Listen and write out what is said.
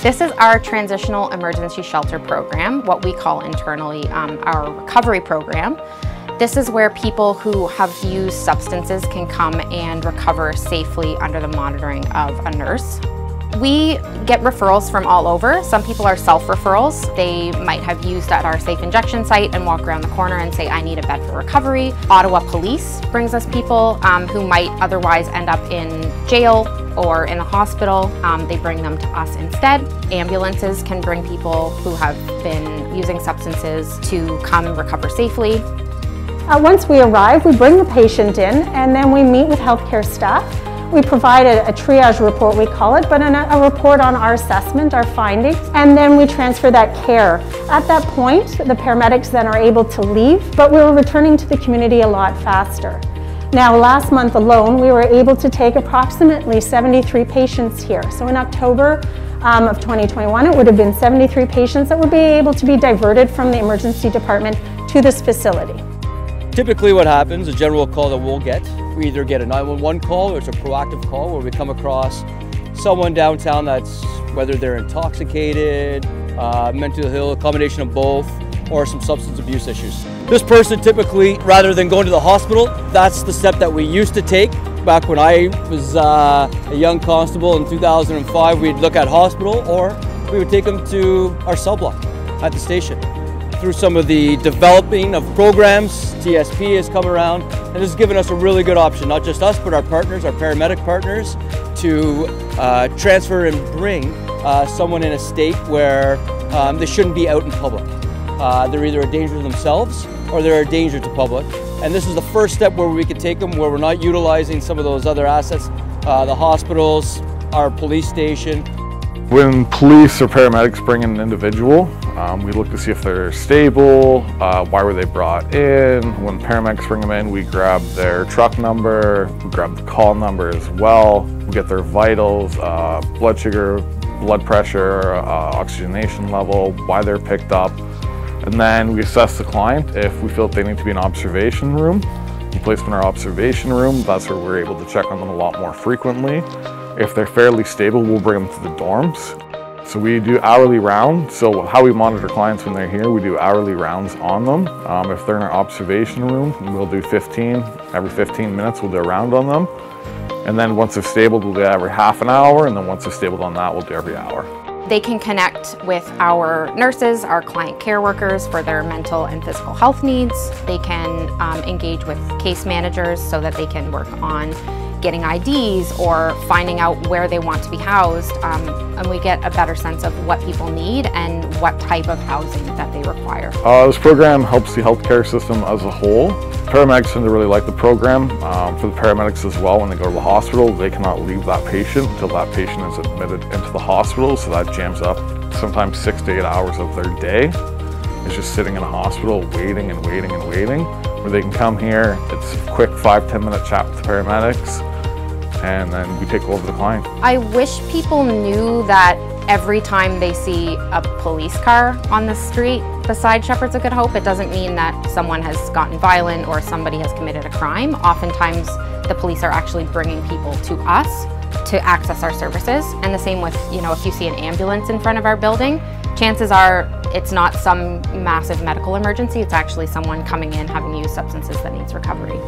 This is our Transitional Emergency Shelter Program, what we call internally um, our recovery program. This is where people who have used substances can come and recover safely under the monitoring of a nurse. We get referrals from all over. Some people are self-referrals. They might have used at our safe injection site and walk around the corner and say, I need a bed for recovery. Ottawa Police brings us people um, who might otherwise end up in jail or in a hospital. Um, they bring them to us instead. Ambulances can bring people who have been using substances to come and recover safely. Uh, once we arrive, we bring the patient in and then we meet with healthcare staff we provide a, a, triage report, we call it, but an, a report on our assessment, our findings, and then we transfer that care. At that point, the paramedics then are able to leave, but we're returning to the community a lot faster. Now, last month alone, we were able to take approximately 73 patients here. So in October um, of 2021, it would have been 73 patients that would be able to be diverted from the emergency department to this facility. Typically what happens, a general call that we'll get, we either get a 911 call or it's a proactive call where we come across someone downtown that's, whether they're intoxicated, uh, mental ill, a combination of both, or some substance abuse issues. This person typically, rather than going to the hospital, that's the step that we used to take. Back when I was uh, a young constable in 2005, we'd look at hospital or we would take them to our cell block at the station through some of the developing of programs. TESP has come around and has given us a really good option, not just us, but our partners, our paramedic partners, to uh, transfer and bring uh, someone in a state where um, they shouldn't be out in public. Uh, they're either a danger to themselves or they're a danger to public. And this is the first step where we could take them, where we're not utilizing some of those other assets, uh, the hospitals, our police station, when police or paramedics bring in an individual, um, we look to see if they're stable, uh, why were they brought in. When paramedics bring them in, we grab their truck number, we grab the call number as well, we get their vitals, uh, blood sugar, blood pressure, uh, oxygenation level, why they're picked up, and then we assess the client if we feel that they need to be in observation room. We place them in our observation room, that's where we're able to check on them a lot more frequently. If they're fairly stable, we'll bring them to the dorms. So we do hourly rounds. So how we monitor clients when they're here, we do hourly rounds on them. Um, if they're in our observation room, we'll do 15. Every 15 minutes, we'll do a round on them. And then once they're stable, we'll do every half an hour. And then once they're stable on that, we'll do every hour. They can connect with our nurses, our client care workers for their mental and physical health needs. They can um, engage with case managers so that they can work on getting IDs or finding out where they want to be housed, um, and we get a better sense of what people need and what type of housing that they require. Uh, this program helps the healthcare system as a whole. Paramedics tend to really like the program. Um, for the paramedics as well, when they go to the hospital, they cannot leave that patient until that patient is admitted into the hospital, so that jams up sometimes six to eight hours of their day. Is just sitting in a hospital waiting and waiting and waiting where they can come here. It's a quick five, 10 minute chat with the paramedics and then we take over the client. I wish people knew that every time they see a police car on the street beside Shepherds of Good Hope, it doesn't mean that someone has gotten violent or somebody has committed a crime. Oftentimes, the police are actually bringing people to us to access our services. And the same with, you know, if you see an ambulance in front of our building, chances are it's not some massive medical emergency, it's actually someone coming in having used substances that needs recovery.